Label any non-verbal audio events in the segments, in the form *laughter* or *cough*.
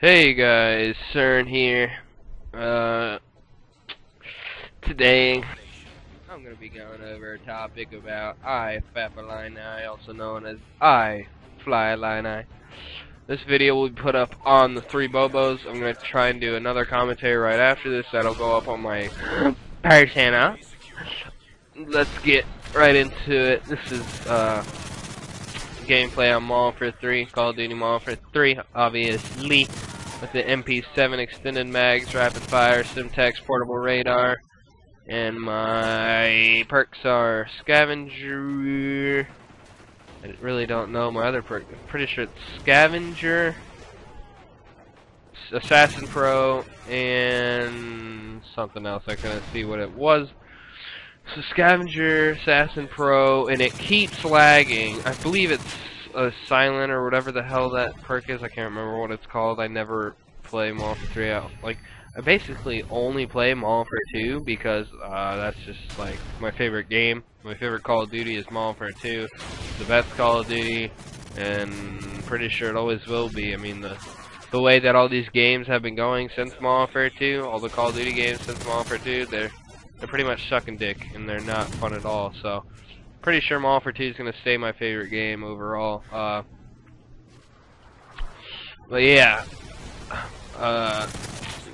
Hey guys, Surn here. Uh, today I'm going to be going over a topic about I Fapalini, also known as I Fly Illini. This video will be put up on the Three Bobos. I'm going to try and do another commentary right after this. That'll go up on my channel. Let's get right into it. This is uh, gameplay on Modern Warfare 3, Call of Duty Modern Warfare 3, obviously, with the MP7 extended mags, rapid fire, Semtex portable radar, and my perks are Scavenger. I really don't know my other perk. I'm pretty sure it's Scavenger, Assassin Pro, and something else. I couldn't see what it was. So Scavenger, Assassin Pro, and it keeps lagging. I believe it's a silent or whatever the hell that perk is. I can't remember what it's called. I never play Modern 3 out. Like, I basically only play Modern 2 because uh, that's just like my favorite game. My favorite Call of Duty is Modern 2. It's the best Call of Duty, and pretty sure it always will be. I mean, the the way that all these games have been going since Modern Warfare 2, all the Call of Duty games since Modern Warfare 2, they're they're pretty much sucking dick, and they're not fun at all. So, pretty sure Modern 2 is going to stay my favorite game overall. Uh, but yeah, uh,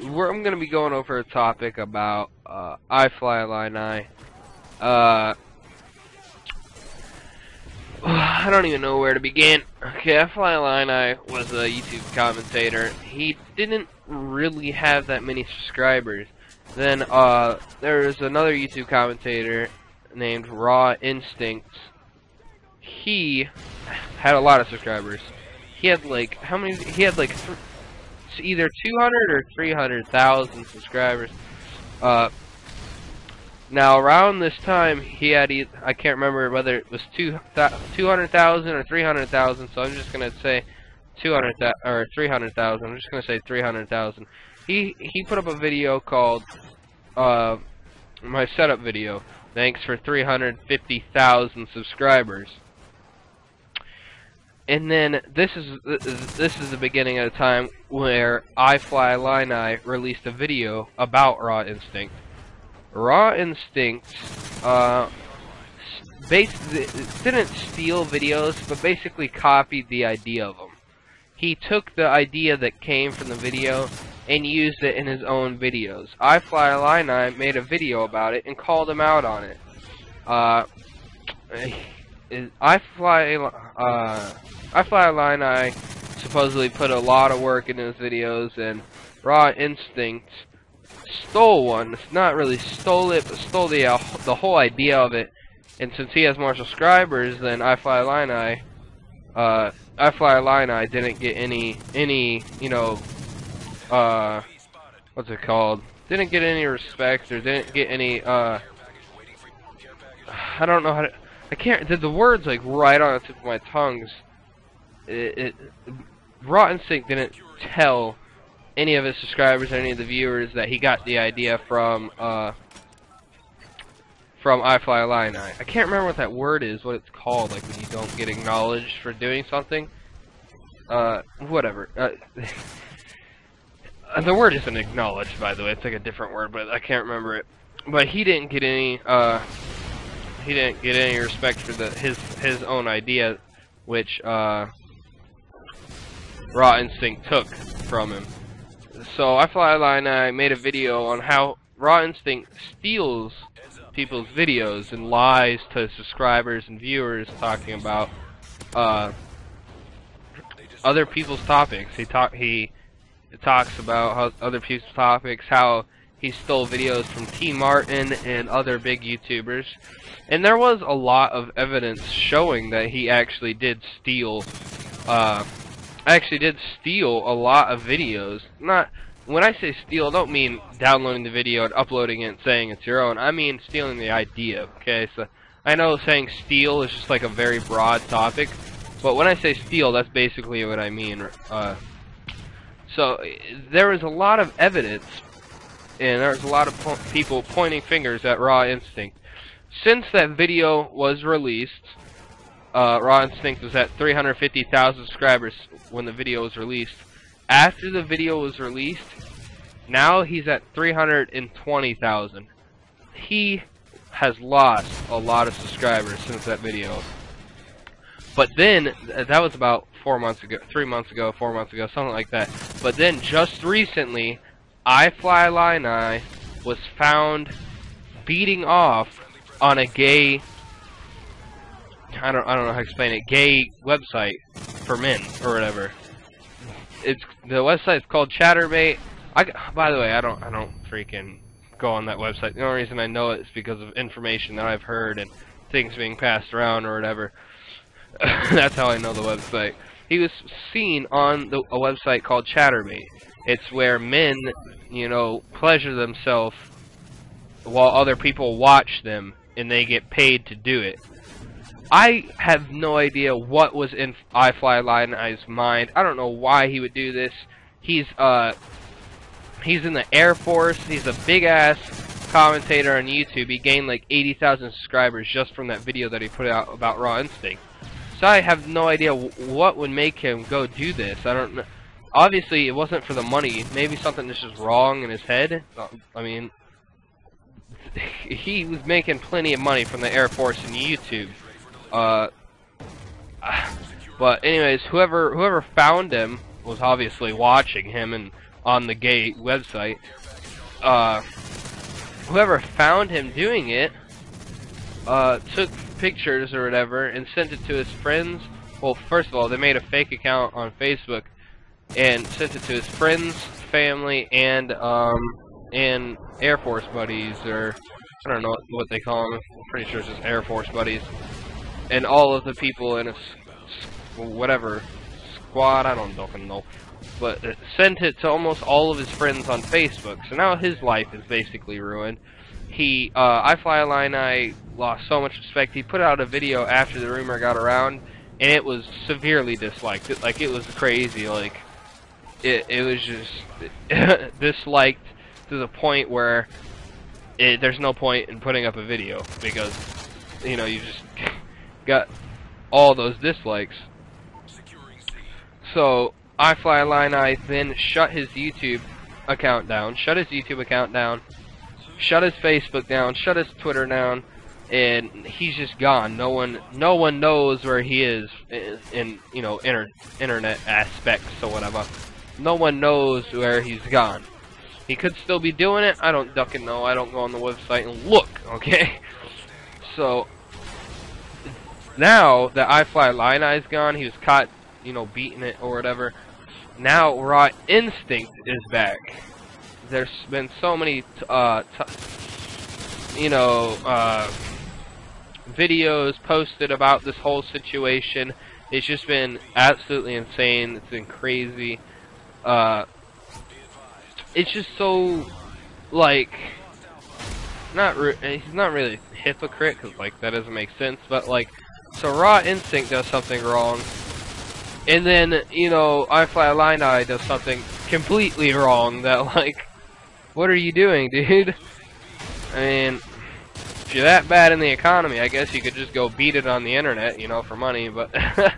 I'm going to be going over a topic about uh, I Fly Illini. Uh, *sighs* I don't even know where to begin. Okay, I Fly Illini was a YouTube commentator. He didn't really have that many subscribers. Then uh, there was another YouTube commentator named Raw Instincts. He had a lot of subscribers. He had like how many? He had like either 200 or 300,000 subscribers. Uh, now around this time he had I can't remember whether it was two 200,000 or 300,000. So I'm just gonna say 200 or 300,000. I'm just gonna say 300,000 he he put up a video called uh, my setup video. Thanks for 350,000 subscribers. And then this is this is the beginning of a time where I Fly Illini released a video about Raw Instinct. Raw Instinct uh, didn't steal videos, but basically copied the idea of them. He took the idea that came from the video and used it in his own videos. I Fly Illini made a video about it and called him out on it. Uh, I Fly, uh, I Fly Illini supposedly put a lot of work into his videos, and Raw Instinct stole one. It's not really stole it, but stole the uh, the whole idea of it. And since he has more subscribers than I Fly Illini, uh, I Fly Illini didn't get any any you know uh, what's it called? Didn't get any respect or didn't get any, uh, I don't know how to, I can't, the, the words like right on the tip of my tongues, it, it Raw Instinct didn't tell any of his subscribers or any of the viewers that he got the idea from, uh, from I Fly Illini. I can't remember what that word is, what it's called, like when you don't get acknowledged for doing something. Uh, whatever. Uh, *laughs* the word isn't acknowledged, by the way. It's like a different word, but I can't remember it. But he didn't get any. Uh, he didn't get any respect for the his his own idea, which uh, Raw Instinct took from him. So I Fly Illini made a video on how Raw Instinct steals people's videos and lies to subscribers and viewers talking about uh, other people's topics. He talk he it talks about other people's topics, how he stole videos from TmarTn and other big YouTubers. And there was a lot of evidence showing that he actually did steal uh actually did steal a lot of videos. Not when I say steal, I don't mean downloading the video and uploading it and saying it's your own. I mean stealing the idea, okay? So I know saying steal is just like a very broad topic, but when I say steal, that's basically what I mean. Uh, so there was a lot of evidence, and there was a lot of po people pointing fingers at Raw Instinct. Since that video was released, uh, Raw Instinct was at 350,000 subscribers when the video was released. after the video was released, now he's at 320,000. He has lost a lot of subscribers since that video. But then, that was about four months ago, three months ago, four months ago, something like that. But then, just recently, iFlyIllini was found beating off on a gay I don't I don't know how to explain it gay website for men or whatever. It's the website's called Chaturbate. I by the way I don't I don't freaking go on that website. The only reason I know it is because of information that I've heard and things being passed around or whatever. *laughs* That's how I know the website. He was seen on the, a website called Chaturbate. It's where men, you know, pleasure themselves while other people watch them and they get paid to do it. I have no idea what was in iFlyIllini's mind. I don't know why he would do this. He's uh he's in the Air Force. He's a big ass commentator on YouTube. He gained like 80,000 subscribers just from that video that he put out about Raw Instinct. So I have no idea what would make him go do this. I don't know. Obviously, it wasn't for the money. Maybe something is just wrong in his head. I mean, he was making plenty of money from the Air Force and YouTube. Uh, but anyways, whoever whoever found him was obviously watching him and on the gay website. Uh, whoever found him doing it uh, took pictures or whatever and sent it to his friends. Well, first of all, they made a fake account on Facebook and sent it to his friends, family, and um, and Air Force buddies, or I don't know what they call them. I'm pretty sure it's just Air Force buddies and all of the people in a whatever squad, I don't fucking know, but it sent it to almost all of his friends on Facebook. So now his life is basically ruined. He, uh, iFlyIllini lost so much respect. He put out a video after the rumor got around, and it was severely disliked. It, like it was crazy. Like it, it was just *laughs* disliked to the point where it, there's no point in putting up a video because you know you just *laughs* got all those dislikes. So iFlyIllini then shut his YouTube account down, shut his YouTube account down, shut his Facebook down, shut his Twitter down, and he's just gone. No one, no one knows where he is in, in you know inter, internet aspects or whatever. No one knows where he's gone. He could still be doing it. I don't ducking know. I don't go on the website and look. *laughs* Okay. So now that iFlyIllini is gone, he was caught, you know, beating it or whatever. Now Raw Instinct is back. There's been so many, uh, you know, uh, videos posted about this whole situation. It's just been absolutely insane. It's been crazy. Uh, it's just so, like, not he's not really hypocrite because like that doesn't make sense. But like, so Raw Instinct does something wrong, and then, you know, iFlyIllini does something completely wrong that, like, what are you doing, *laughs* dude? I mean, you're that bad in the economy, I guess you could just go beat it on the internet, you know, for money, but... *laughs*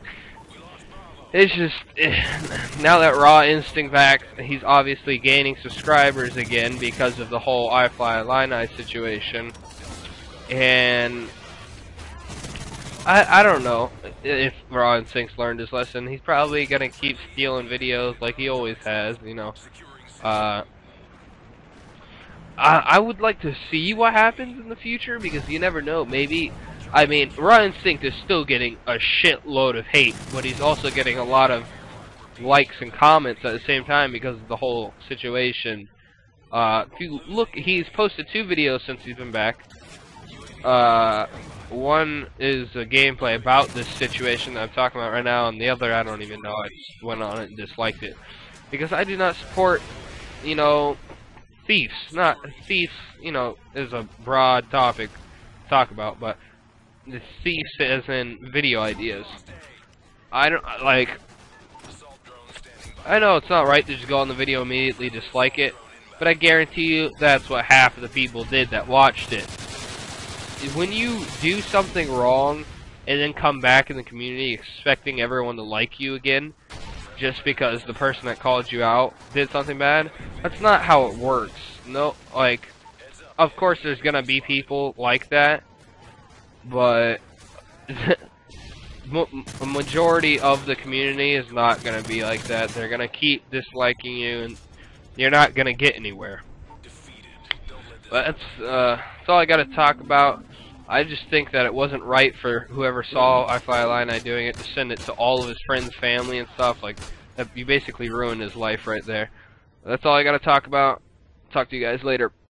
it's just... *sighs* now that Raw Instinct back, he's obviously gaining subscribers again because of the whole iFlyIllini situation. And I I don't know if Raw Instinct's learned his lesson. He's probably gonna keep stealing videos like he always has. You know. Uh, I I would like to see what happens in the future because you never know. Maybe. I mean, Raw Instinct is still getting a shitload of hate, but he's also getting a lot of likes and comments at the same time because of the whole situation. Uh, if you look, he's posted two videos since he's been back. Uh, one is a gameplay about this situation that I'm talking about right now, and the other I don't even know. I just went on it and disliked it. Because I do not support, you know, thieves. Not thieves, you know, is a broad topic to talk about, but the thieves as in video ideas. I don't, like, I know it's not right to just go on the video immediately dislike it, but I guarantee you that's what half of the people did that watched it when you do something wrong and then come back in the community expecting everyone to like you again, just because the person that called you out did something bad. That's not how it works. No, like, of course there's gonna be people like that, but *laughs* a majority of the community is not gonna be like that. They're gonna keep disliking you, and you're not gonna get anywhere. But that's uh, that's all I got to talk about. I just think that it wasn't right for whoever saw I Fly Illini doing it to send it to all of his friends, family, and stuff. Like, that you basically ruined his life right there. That's all I got to talk about. Talk to you guys later.